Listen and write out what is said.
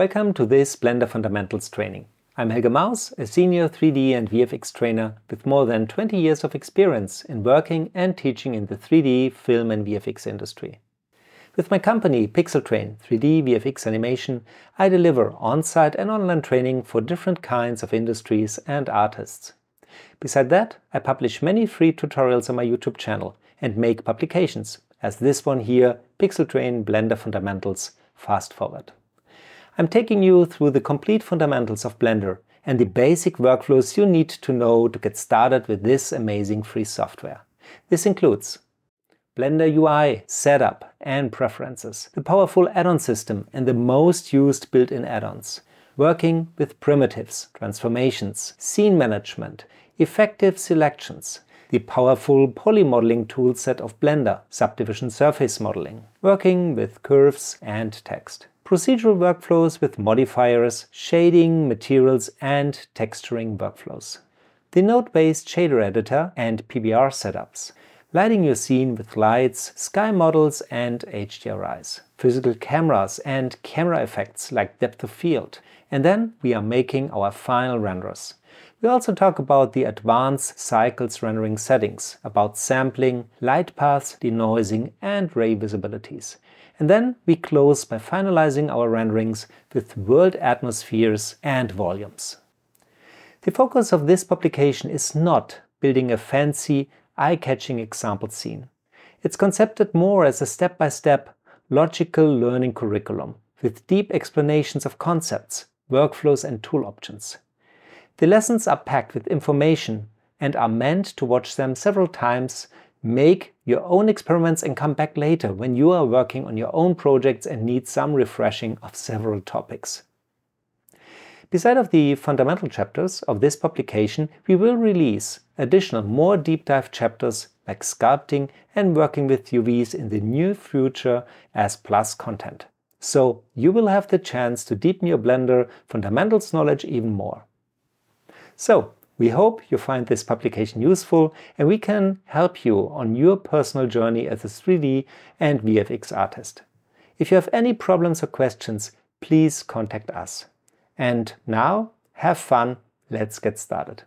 Welcome to this Blender Fundamentals training. I'm Helge Maus, a senior 3D and VFX trainer with more than 20 years of experience in working and teaching in the 3D film and VFX industry. With my company Pixeltrain 3D VFX Animation, I deliver on-site and online training for different kinds of industries and artists. Beside that, I publish many free tutorials on my YouTube channel and make publications, as this one here, Pixeltrain Blender Fundamentals Fast Forward. I'm taking you through the complete fundamentals of Blender and the basic workflows you need to know to get started with this amazing free software. This includes Blender UI, setup and preferences, the powerful add-on system and the most used built-in add-ons, working with primitives, transformations, scene management, effective selections, the powerful polymodeling toolset of Blender, subdivision surface modeling, working with curves and text, procedural workflows with modifiers, shading, materials and texturing workflows. The node-based shader editor and PBR setups, lighting your scene with lights, sky models and HDRIs, physical cameras and camera effects like depth of field. And then we are making our final renders. We also talk about the advanced cycles rendering settings, about sampling, light paths, denoising and ray visibilities. And then we close by finalizing our renderings with world atmospheres and volumes. The focus of this publication is not building a fancy, eye-catching example scene. It's concepted more as a step-by-step, -step, logical learning curriculum with deep explanations of concepts, workflows and tool options. The lessons are packed with information and are meant to watch them several times Make your own experiments and come back later when you are working on your own projects and need some refreshing of several topics. Beside of the fundamental chapters of this publication, we will release additional more deep dive chapters like sculpting and working with UVs in the near future as plus content. So you will have the chance to deepen your Blender fundamentals knowledge even more. So we hope you find this publication useful and we can help you on your personal journey as a 3D and VFX artist. If you have any problems or questions, please contact us. And now, have fun, let's get started.